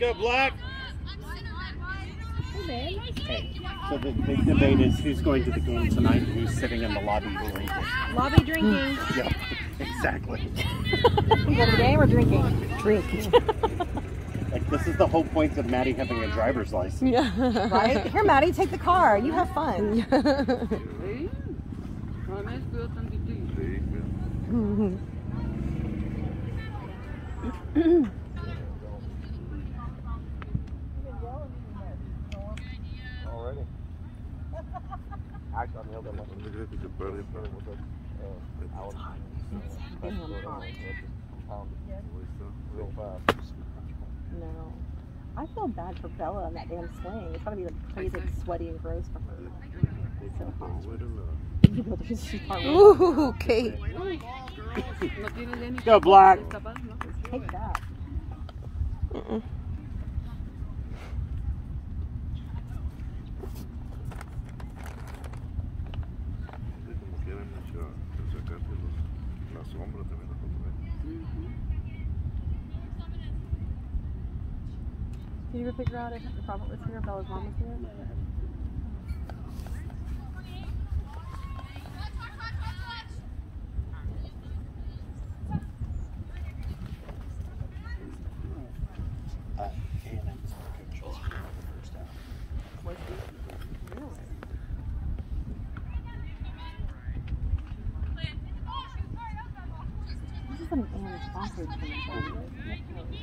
Let's go, Black. Okay, so the big debate is who's going to the game tonight and who's sitting in the lobby drinking. Lobby drinking. Yeah, exactly. You go to the game or drinking? Drink. Like this is the whole point of Maddie having a driver's license. Yeah. right? Here, Maddie, take the car. You have fun. Already. Actually, I'm the other one. I was real fast. No. I feel bad for Bella on that damn swing. It's gotta be like crazy, sweaty, and gross for her. It's so hot. You know, there's she's Ooh, Kate. Let's go, Black. Take that. Mm-mm. La Did you figure out if the Robert was here, Bella's mom was here? Uh, A&M's coach was here for the first half. This is an Anna sponsored thing. so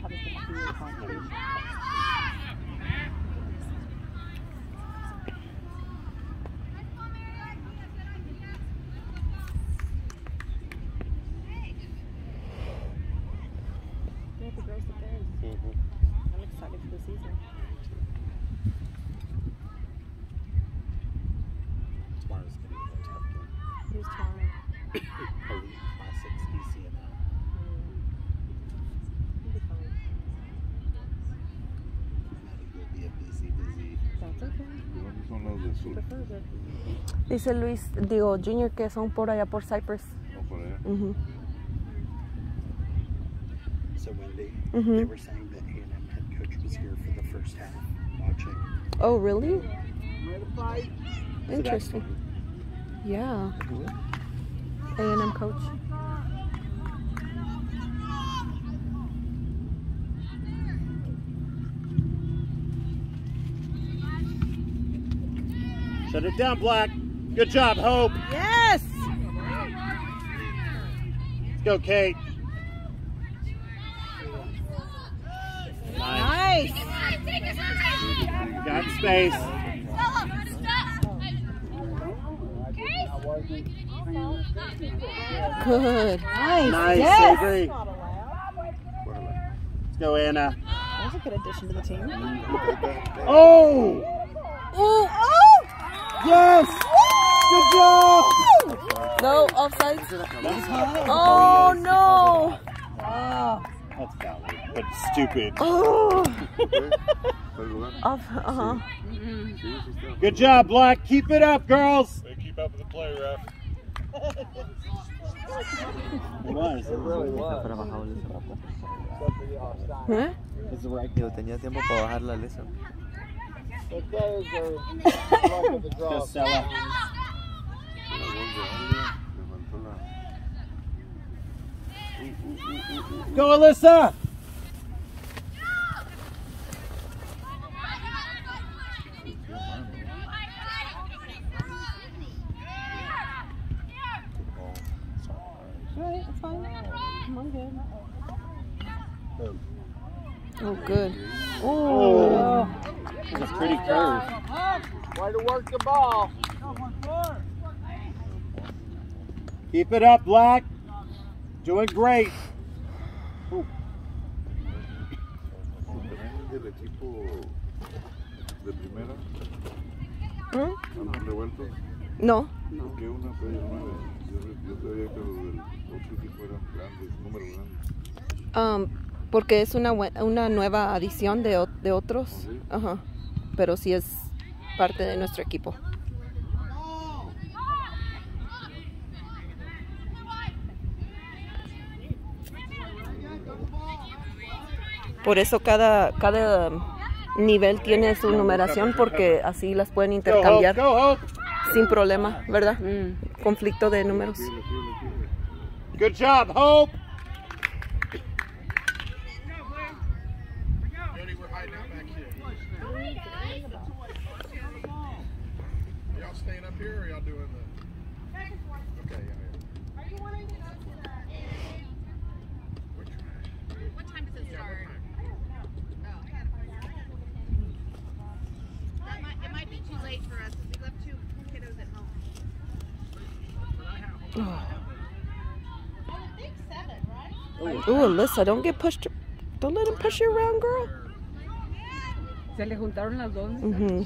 How does it do your sponsored? Yeah, the girls up there. Mhm. I'm excited for the season. Tomorrow's gonna be a tough game. Who's tomorrow? Elite Classics, ECNL. It'll be fine. Maddie will be a busy, busy. That's okay. ¿Dónde son los del sur? Prefers it. Dice Luis, digo, Junior, que son por allá por Cypress. No, por allá. Ujú. So Wendy, Mhm. they were saying that A&M head coach was here for the first half watching. Oh, really? Interesting. Yeah. A&M coach. Shut it down, Black. Good job, Hope. Yes! Let's go, Kate. Nice. Nice! Got space. Good. Nice! Nice, yes! Avery. Let's go, Anna. That was a good addition to the team. Oh! Ooh. Yes! Good job! No, offside. Oh, no. Oh, That's valid, but stupid. Oh. ¿Cuál? Off, uh-huh. Sí, sí está. Good job, Black. Keep it up, girls. They keep up with the play, ref. It was. It really was. Para bajarle ese rato. Except for the ¿Eh? It's the right Digo, tenía tiempo para bajar la lesa. But those are luck of the draw. Go, Stella. La gol de Alba, le faltó la... Go, Alyssa. alright, that's fine. I'm good. Oh, good. Oh, that's a pretty curve. Way to work the ball. Keep it up, Black. Doing great. También del equipo de primera, ¿Mm? No. ¿Por qué una fue nueve? Yo, yo sabía que los del otro equipo eran grandes, números grandes. Um, porque es una, una nueva adición de, de otros. Sí. Ajá. Pero sí es parte de nuestro equipo. Por eso cada, cada nivel tiene su numeración porque así las pueden intercambiar sin problema, ¿verdad? Conflicto de números. Good job, Hope. Ooh, Alyssa, don't get pushed. Don't let him push you around, girl. Se le juntaron las dos. hmm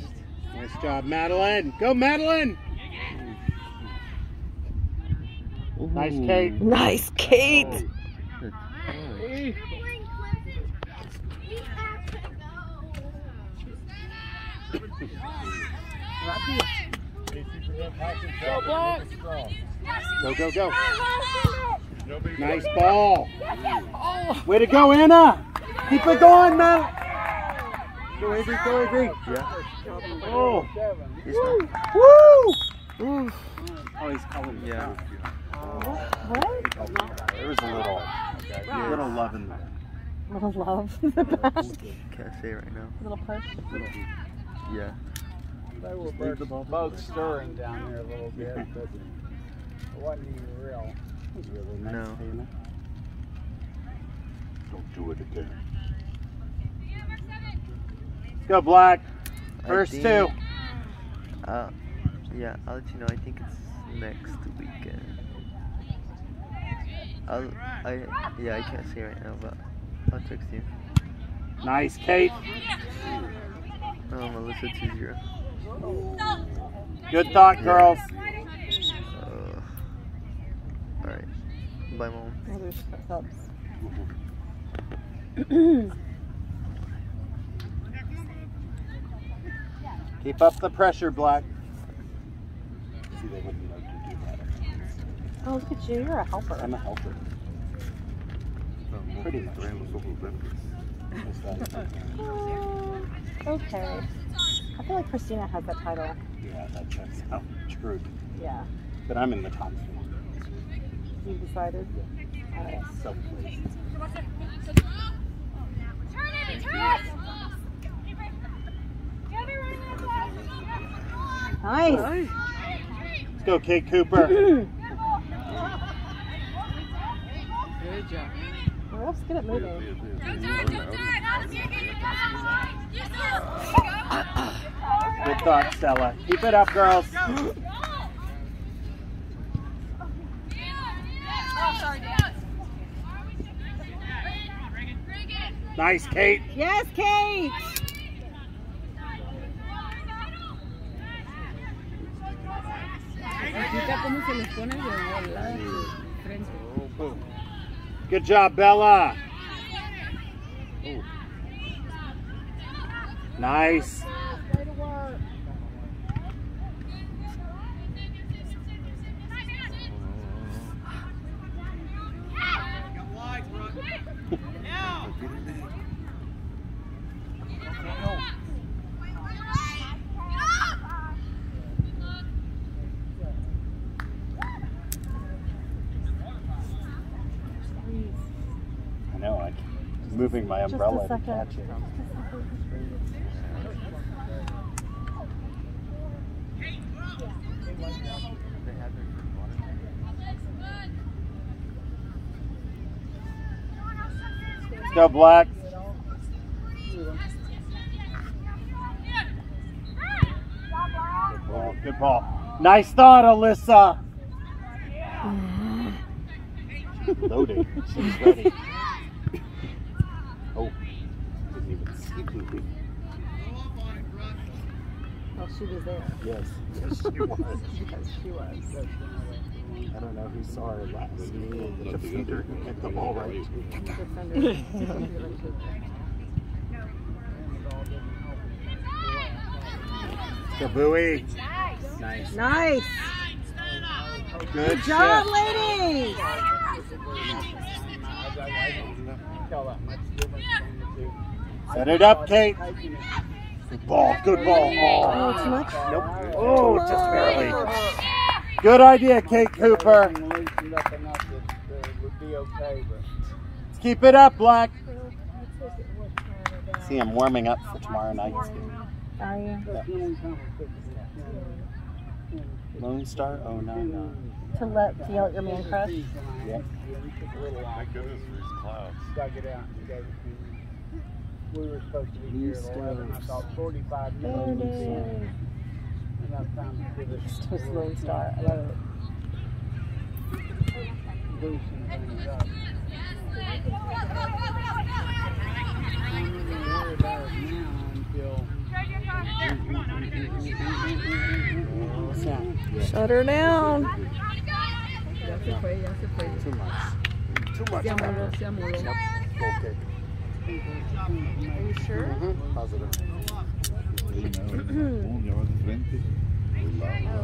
Nice job, Madeline. Go, Madeline. Nice, Kate. Nice, Kate. Go, go, go. Nice ball. Way to go, Anna. Keep it going, man. Go, Avery. Go, Avery. Yeah. Oh. He's not. Woo. Oh, he's calling. Yeah. What? There was a little, a little love in there. Little love. in the best. Can't say right now. A Little push. Yeah. They were both, both stirring down there a little bit, but it wasn't even real. It was really nice, No. Dana. Don't do it again. Go, Black. First think- two. Uh, yeah, I'll let you know. I think it's next weekend. I'll, I, yeah, I can't see right now, but I'll text you. Nice, Kate. Oh, Melissa 2 0. Good thought, girls. Uh, Alright. Bye, mom. Oh, there's subs. Keep up the pressure, Black. See, they wouldn't know to do that. Oh, look at you. You're a helper. I'm a helper. Pretty much. Is that- Oh, okay. I feel like Christina has that title. yeah, that checks out. True. Yeah. But I'm in the top four. You decided. Alright. So pleased. Nice. Let's go, Kate Cooper. Good job. Well, that's good at moving. Good thought, Stella. Keep it up, girls. Nice, Kate. Yes, Kate. Fíjate cómo se les pone de volada su frente. Good job, Bella. Nice. I know. I am moving my umbrella to catch it. Let's go, Black. Good ball. Good ball. Nice thought, Alyssa. Loaded. She's ready. oh. Didn't even see Poopy. Well, she was there Yes. Yes, she was. because she was. I don't know who saw her last. Me and the defender hit the ball right. Defender. Kabooey. Nice. nice. Good Good job, shit. ladies. tell that much difference between the two. Set it up, Kate. Good ball. Good ball. Oh, Oh, too much? nope. Oh, just barely. Good idea, Kate Cooper. Loosened up enough that it would be okay, but Let's keep it up, Black. See him warming up for tomorrow night's game. Are you? Lone Star? Oh, no, no. To let to yell at your man crush? Yep. Yeah, we took a little Thank out, goodness for these clouds. We were supposed to be here at eleven, I thought forty-five minutes. it would be. Enough time to give it. Twist Lone Star. I love it. loosen things up. I'm not even worried about it now until. Shut her down. Ya se fue, ya se fue. Too much. Too much. Se amoló, se amoló. Okay. Are you sure? Mhm, Positive. Pum, ya va de frente. De lado.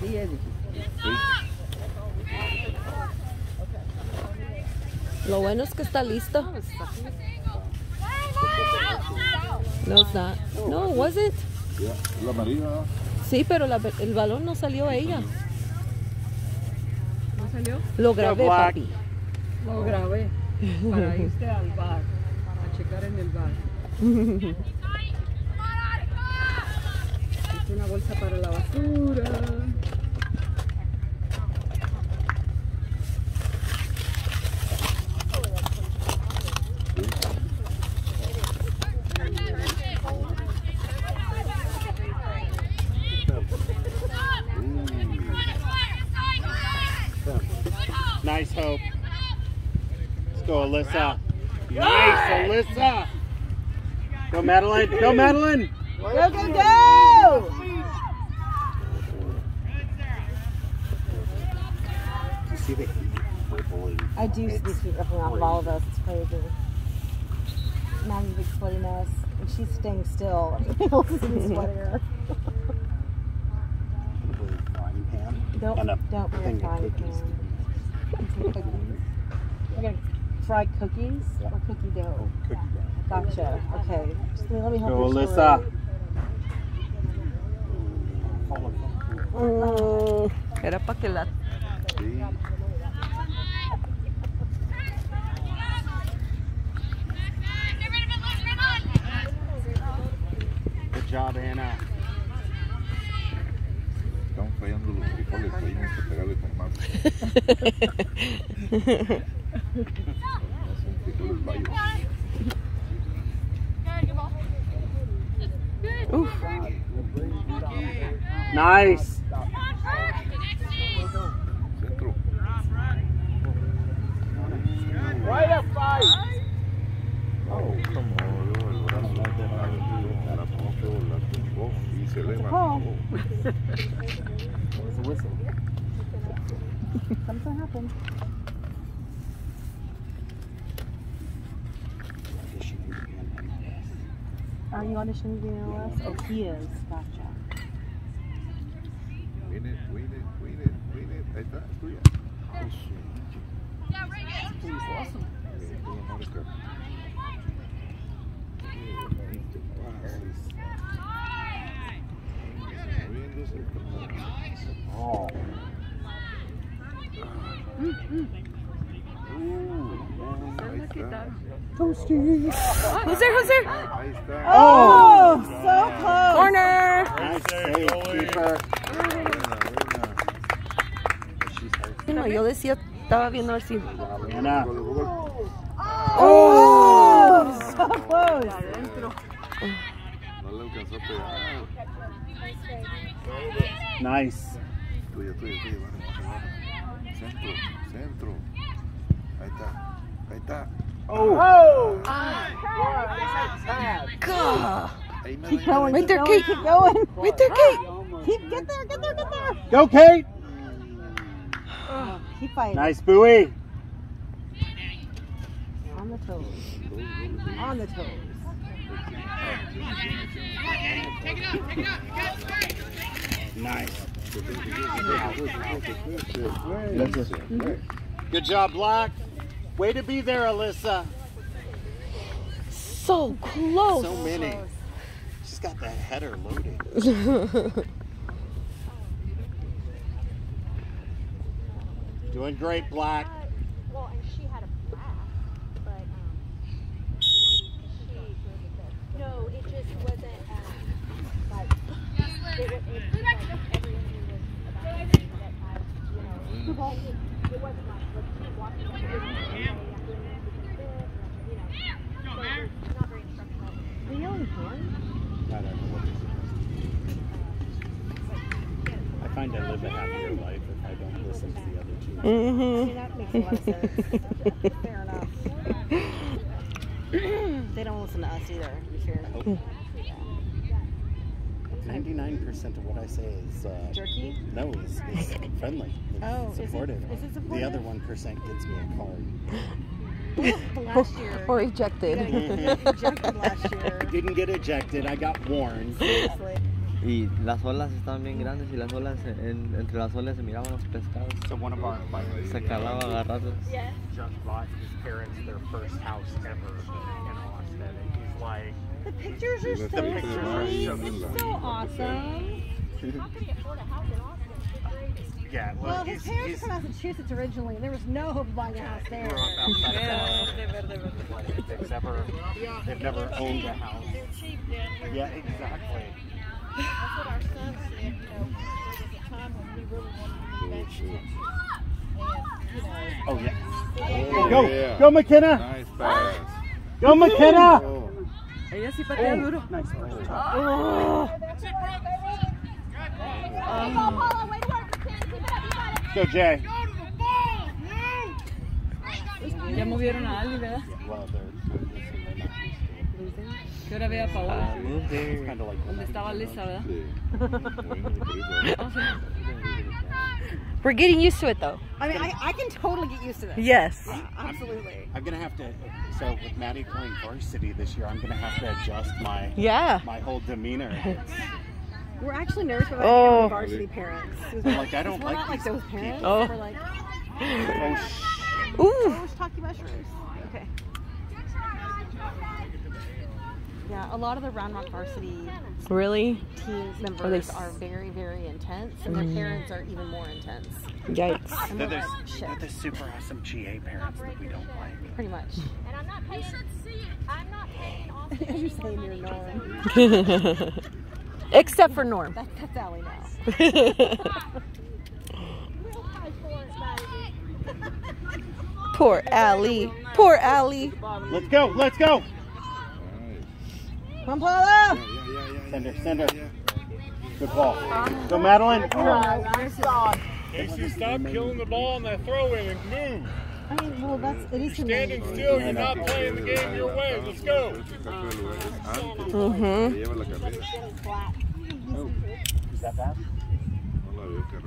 Sí, es difícil. Lo bueno es que está listo. No, it's not. No, it wasn't. Ya, es la amarilla, ¿no? Sí, pero la- el balón no salió a ella. ¿No salió? Lo grabé, papi. Lo grabé para irte al bar, a checar en el bar. Es una bolsa para la basura. Madeline. Go, Madeline. Go, go, go! You see the heat rippling. I do see this heat rippling off of all of us. It's crazy. Maggie's a big sweaty mess, and she's staying still. Everything else is in sweater. Don't, And a don't bring a frying pan. And some cookies. We're gonna fry cookies Yeah. or cookie dough. Oh, cookie dough. Gotcha. Okay. Just let me help Go, your Alyssa. story. Mm, era para que la... Sí. Good job, Anna. Están fallando los frijoles, ahí hay que pegarle con más. No son frijoles bayos. Nice. Centro. Right up five. Oh, come on, luego el brazo. La moto, la tumbó y se le call. It's a whistle. Something happened. Are you auditioning the NLS? Oh, he is. Gotcha. Win it, win it, win it, win it. Ahí está, es tuya. Ay, su pinche. Eh, tuvo marca. Moviéndose, carnal. Oh. Ahí está. Who's there? Who's there? Ahí está. Oh, so close. Corner. Nice save, keeper. Buena, buena. No, yo decía, estaba viendo a ver si... Anna. Gol, gol, gol. Oh, so close. No le alcanzó a pegar. Nice. Tuya, tuya, tuya. Vale, vale. Centro, centro. Ahí está. Ahí está. Oh! God. Ahí me Keep da- going. Right keep there, going, Kate. Keep going. Right there, Kate. Keep get there. Get there. Get there. Go, Kate. Keep fighting. Nice buoy. On the toes. On the toes. Nice. Gracias. Good job, Black. Way to be there, Alyssa. So close. So many. She's got that header loaded. Doing great, Black. Well, and she had a blast, but um, she no, it just wasn't um, like it was. It was like every was about something that I, you know, it, it wasn't like let's keep walking. Like, this is okay, this because of this, you know, so it was not very instructional. Are you yelling horn? I find I live a happier life if I don't listen to the other two. Mm-hmm. that makes a lot of sense. Fair enough. they don't listen to us either. You sure? Ninety-nine percent of what I say is uh, Jerky? No, is, is friendly. It's Oh, is it- supportive. The other one percent gets me a card. Last year. Or ejected. You got ejected last year. Didn't get ejected. I got warned. Seriously. Y las olas estaban bien grandes y las olas, en- entre las olas se miraban los pescados. So one of our fighters Se calaba a agarrarlos. Yeah. just bought his parents their first house ever in Austin. And he's like, The pictures are so The pictures are sweet. so It's so awesome. yeah, look, Well, his he's, parents he's are from Massachusetts originally, and there was no hope of buying a house there. grew up outside of Boston. They've never, they've never owned a house. Yeah, exactly. That's what our son said, you know, there was a time when we really wanted to be back oh, And, you know, Oh yeah. Oh, Go, yeah. go, McKenna. Nice pass. Go, McKenna. Oh, ella sí patea oh. duro. Nice. Oh. Um, go, Jay. Ya movieron a Ali, ¿verdad? Well, they're, they're missing. They're not used to it. Que ahora ve a Paola. Ah, move It's there. kind of like Donde estaba Lisa, ¿verdad? sí. Bueno, por eso. Sí. We're getting used to it though. I mean, I, I can totally get used to this. Yes. Yeah, absolutely. I'm gonna have to. So with Maddie playing varsity this year, I'm gonna have to adjust my Yeah. my whole demeanor. We're actually nervous about Oh. having varsity parents. like I don't We're like not like those parents. Oh. We're like, oh, sh- Ooh. oh, shiitake mushrooms. Okay. Yeah, a lot of the Round Rock varsity Really? team they members s- are very, very intense, and their mm. parents are even more intense. Yikes. And they're, they're the, like, they're the super awesome GA parents that we don't like. pretty much. And I'm not paying. I'm not paying off. As you're saying, you're Norm. Except for Norm. That, that's Allie now. Real high for it, buddy. Poor Allie. Poor Allie. Let's go. Let's go. Nice. Come on, Paula! Yeah, yeah, yeah, yeah, Send her, yeah, send her. yeah. Good ball. Go, Madeline. Casey, stop killing the ball on that throw in and move. I mean, well, that's, it is Standing humiliating. still, you're not playing the game your way. Let's go. Ese cambio de lugar es antes Mhm. que lleva la carrera. Is that bad? No la veo que.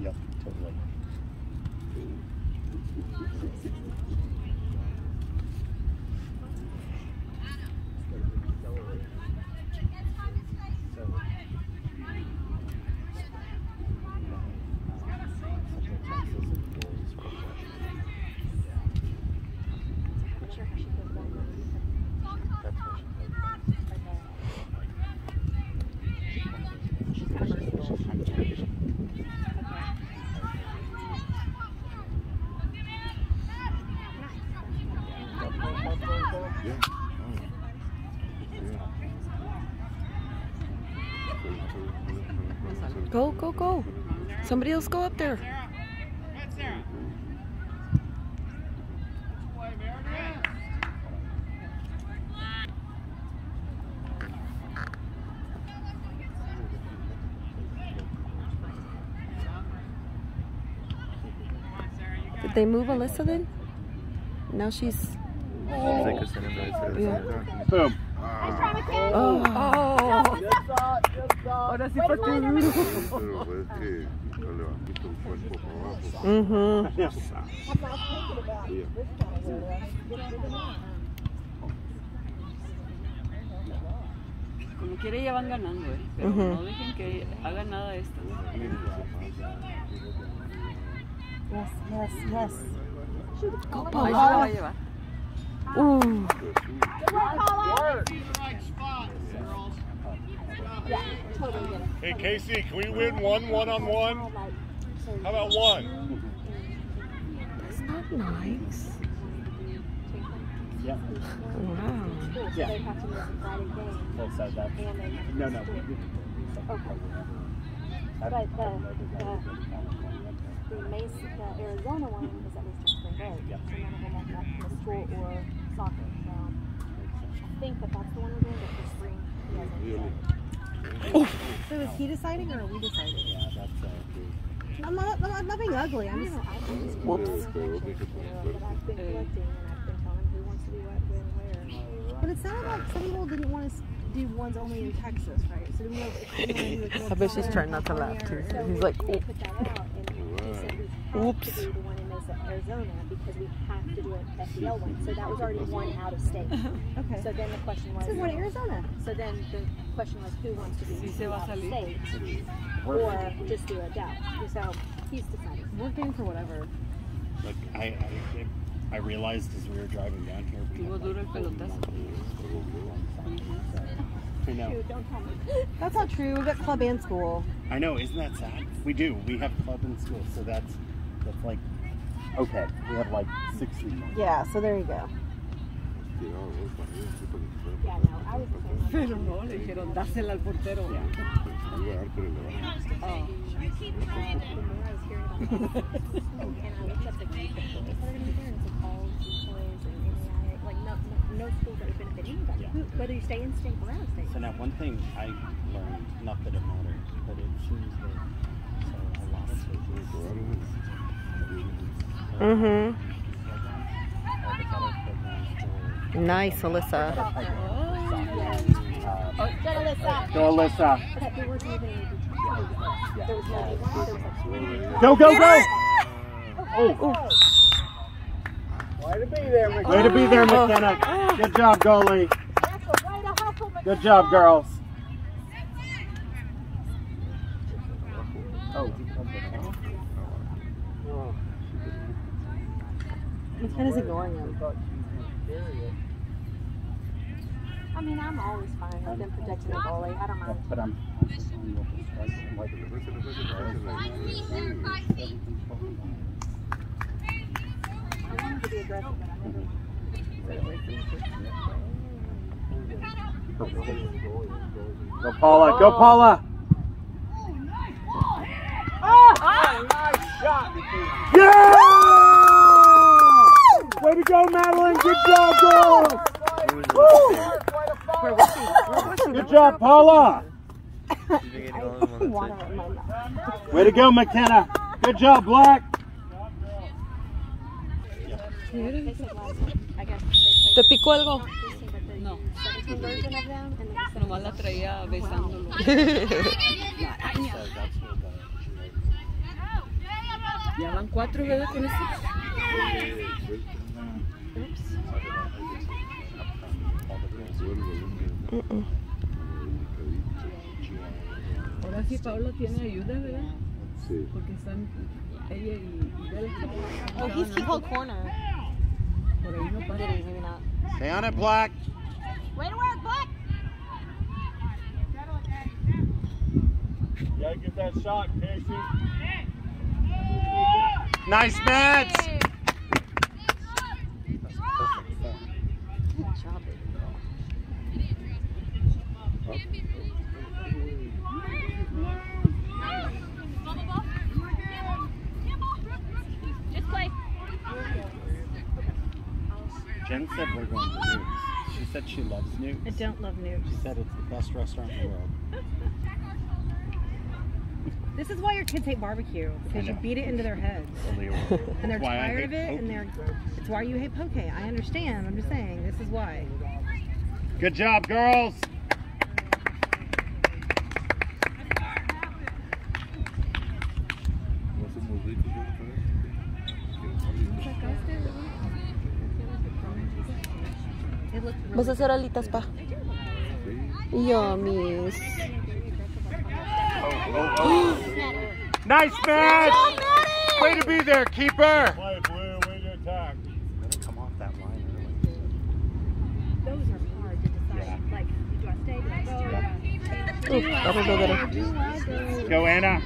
Yep, totally. Oh. Go, go. Somebody else go up there. Did they move Alyssa then? Now she's. She's like a center right there. Boom. Ahora sí para abajo. Como quiera ya van ganando, eh. Pero no dejen que haga nada esto. Yes, yes, yes. Va a llevar. Uh, Yeah, totally. Hey, Casey, can we win one one on one? How about one? that's not nice. Yeah. Wow. Yeah. they have to miss a Friday game. Well, so that's, no, no. Okay. But the, the, the Mason, the Arizona one is at least a spring break. Yeah. So none of them have left from school or soccer. So I think that that's the one we're doing, but for spring, he hasn't. So is he deciding or are we deciding? Yeah, that's, uh, I'm not, I'm not, not being ugly. I'm just. Whoops. But I've been collecting and I've been telling who wants to do what, when, where. But it sounded like some people didn't want to do ones only in Texas, right? So do we know if wanna do I bet she's trying not to laugh too. He's like, They oh. put that out and he said we have Oops. Arizona because we have to do an FDL one. So that was already one out of state. Okay. So then the question was. This is one in Arizona. So then the question was who wants to do Sí se va out of state or just do a Dallas. So he's decided. We're game for whatever. Look, I, I, I realized as we were driving down here. we Tuvo have, duro el like. I know. Dude, don't tell me. That's not true. We've got club and school. I know. Isn't that sad? We do. We have club and school, so that's that's like okay. We have like sixty. Yeah, so there you go. Yeah, no, I was the same. Pero no, le dijeron, dásela al portero. Oh. schools schools that would benefit anybody. Whether you stay in state or out of state. So now one thing I learned, not that it matters, but it seems that so a lot of churches Mm-hmm. are the better programs for Nice, Alyssa. Go, Alyssa. But there wasn't even any There was no there was like three. Go, go, go! Oh. Way to be there, McKenna. Way to be there, McKenna. Good job, goalie. Good job, girls. McKenna's ignoring him. I mean, I'm always fine with them protecting the goalie. I don't mind. But I'm also going with the strike, like I wanted to be aggressive, but I never. Go, Paula. Go, Paula. Nice shot, Yeah! Way to go, Madeline. Good job, girls. Good job, Paula. Water in my mouth. Way to go, McKenna. Good job, Black. They said last week, I guess ¿Te picó algo? played this team, but the No. 17 version of them, and then Nomás la traía besándolo. Ya van cuatro, ¿verdad? Con este. Ahora sí Paula tiene ayuda, ¿verdad? Sí. Porque están ella y, y Oh, he's he held corner. Por ahí no Did pasa. Maybe not. Stay on it, Black. way to work, Black. You gotta get that shot, Casey. Nice match. Good job, baby Jen said we're going to Newt's. She said she loves Newt's. I don't love Newt. She said it's the best restaurant in the world. This is why your kids hate barbecue because you beat it into their heads, and they're tired of it, and they're. It's why you hate poke. I understand. I'm just saying. This is why. Good job, girls. ¿Vas a really hacer alitas, pa? Yummies. Nice match. Way to be there, keeper. Play blue, way to attack. Come off that line Those are hard to decide. Like, do I stay? Do I go? Ooh, double go Let's go, Anna.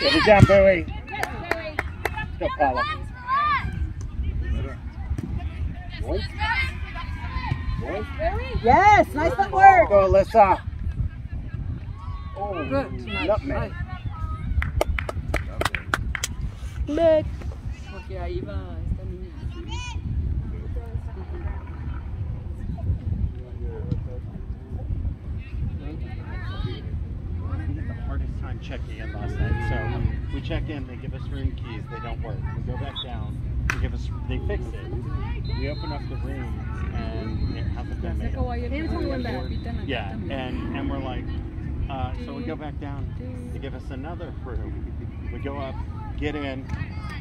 Good job, Bowie. Let's go, Paula. Yes, nice footwork. Go, Alyssa. Oh, Good. Nutmeg. Back. Porque ahí va esta niña. The hardest time checking in last night. So we check in, they give us room keys, they don't work. We go back down, they give us, they fix it. We open up the room and it hasn't been made. up. Yeah, and and we're like, uh, so we go back down. They give us another room. We go up, get in,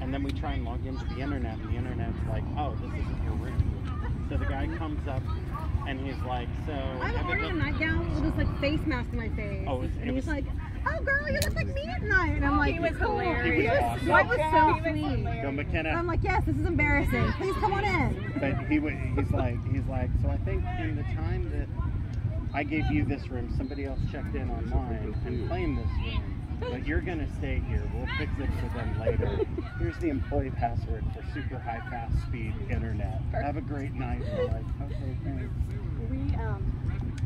and then we try and log into the internet, and the internet's like, oh, this isn't your room. So the guy comes up, and he's like, so. I'm already in a nightgown with this like face mask on my face. Oh, it was- it he's was- like, "Oh, girl, you look like me at night." And I'm like, He was "Cool." hilarious. He was was, awesome. Dwight was so He was sweet. Go And I'm like, "Yes, this is embarrassing. Please come on in." But he wa- he's like he's like so I think in the time that I gave you this room, somebody else checked in on mine and claimed this room. But you're gonna stay here. We'll fix it for them later. Here's the employee password for super high fast speed internet. Have a great night. Like, okay, thanks. We, um,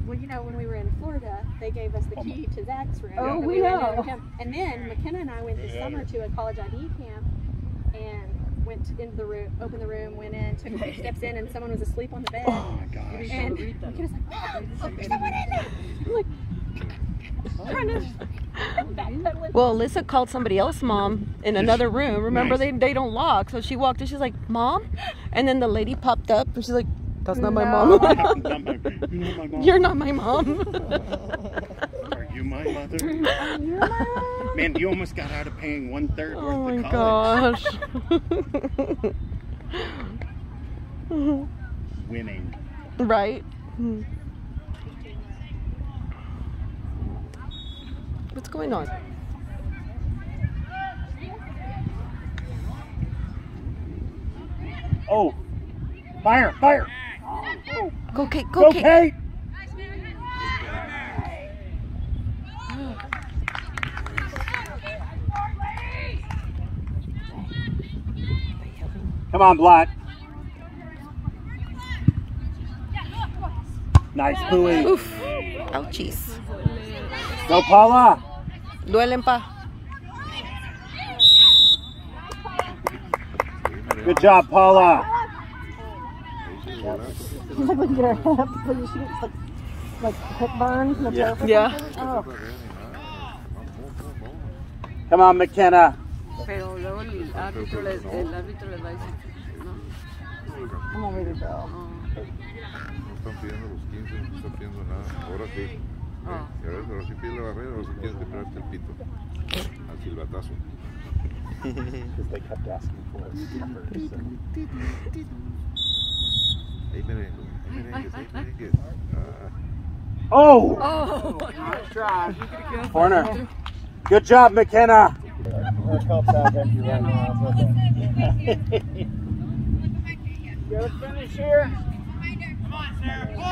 well, you know, when we were in Florida, they gave us the Oh, key to Zach's room. Oh, and we know. And then McKenna and I went this summer to a college ID camp and went into the room, opened the room, went in, took a few steps in, and someone was asleep on the bed. Oh my gosh. And McKenna's like, oh, there's someone in there. I'm like, trying to backpedaling. Well, Alyssa called somebody else mom in another room. Remember, Nice. they, they don't lock. So she walked in, she's like, Mom? And then the lady popped up and she's like, That's not my my- mom. not my- you're not my mom. You're not my mom. Are you my mother? Man, you almost got out of paying one third oh worth my of college. gosh. Winning. right? What's going on? Oh, fire, fire. Go, Kate, go, Go, Kate. Kate. Come on, Black. Nice buoy. Oof. Ouchies. Go, Paula. Duelen pa. Good job, Paula. She's like looking at her hip, like she gets like like hip burns. and Yeah. Yeah. Oh. Come on, McKenna. Pero luego el árbitro le, el árbitro le da ese, ¿no? I'm not ready to go. Ah. No están pidiendo los 15, no están pidiendo nada. Ahora sí. Y a ver, ahora sí pide la barrera, ahora sí quieres temprarte el pito. Al silbatazo. Because they kept asking for it. So. Ahí merengue, ahí merengues, ahí merengues. Ah. Oh, Oh, nice try. corner. Good job, McKenna. Work helps out Becky right now. It's okay. Gotta finish here.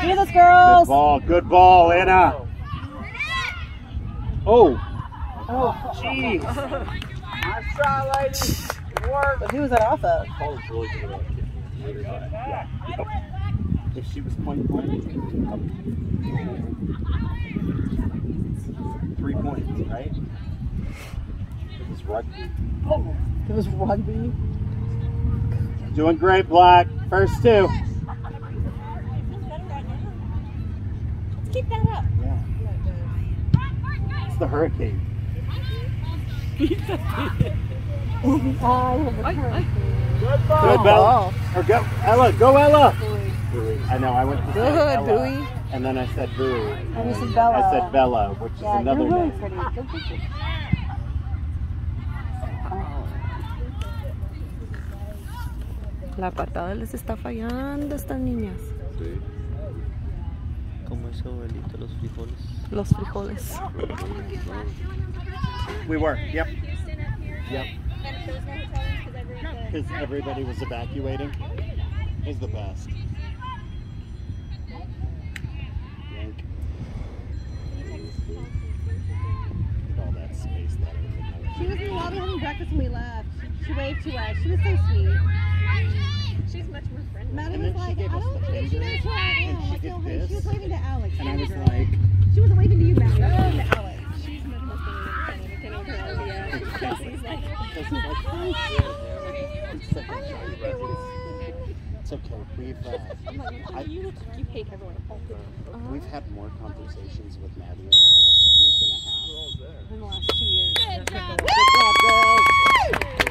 Do this, Good ball. Good ball, Anna. Oh, Oh, jeez. Nice try, ladies. Good work. but who was that off of? Paula's really good at it. Yeah. If she was point blank, three points, right? It was rugby. Oh, It was rugby. Doing great, Black. First two. Keep that up. Yeah. It's the hurricane. I have a turn. Good Good, ball. Bella. Or go, Ella. Go, Ella. I know. I went to say Good, Ella, Bowie. and then I said Boo. And you said Bella. I said Bella, which is another you're really name. pretty. Go get La patada les está fallando a estas niñas. Sí. Como ese abuelito, los frijoles. Los frijoles. We were, yep. Houston up here. Yep. Because everybody was evacuating. It was the best. Yank. All that space that She was in the lobby having breakfast when we left. She, she waved to us. She was so sweet. She's much more friendly. Maddie was like, I don't think she knows who I am. she I feel her. She was waving to Alex. And I was girl. like, She wasn't waving to you, Maddie. She oh, waving to Alex. She's much more friendly than Kenny. Kenny with her like, Chelsea's like, oh, It's like a. It's okay. We've uh, I'm like, you look, you everyone. we've had more conversations with Maddie in the last week and a half. In the last two years. Good job. Good job, girls.